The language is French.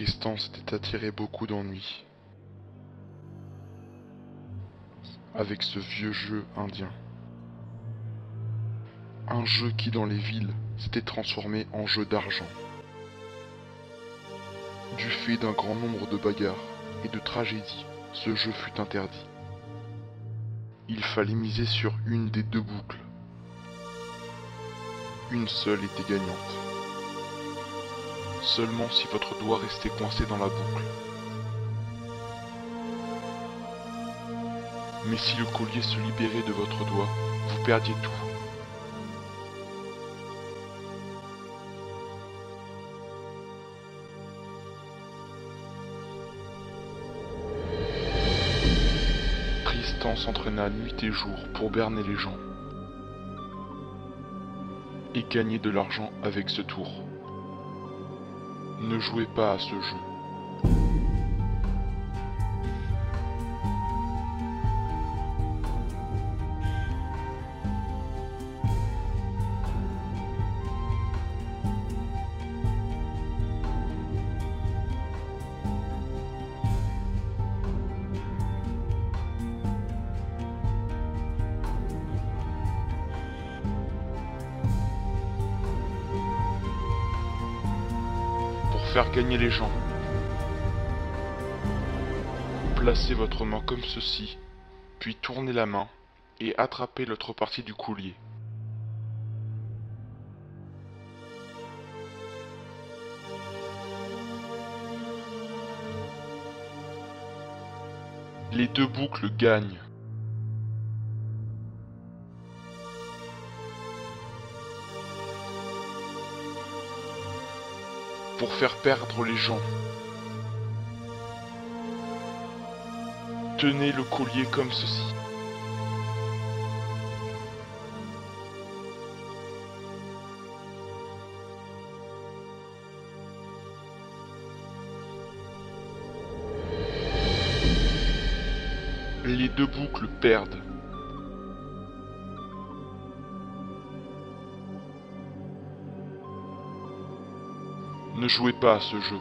Tristan s'était attiré beaucoup d'ennuis avec ce vieux jeu indien. Un jeu qui dans les villes s'était transformé en jeu d'argent. Du fait d'un grand nombre de bagarres et de tragédies, ce jeu fut interdit. Il fallait miser sur une des deux boucles. Une seule était gagnante. Seulement si votre doigt restait coincé dans la boucle. Mais si le collier se libérait de votre doigt, vous perdiez tout. Tristan s'entraîna nuit et jour pour berner les gens et gagner de l'argent avec ce tour. Ne jouez pas à ce jeu. Faire gagner les gens, placez votre main comme ceci, puis tournez la main et attrapez l'autre partie du collier. Les deux boucles gagnent. Pour faire perdre les gens. Tenez le collier comme ceci. Les deux boucles perdent. Ne jouez pas à ce jeu.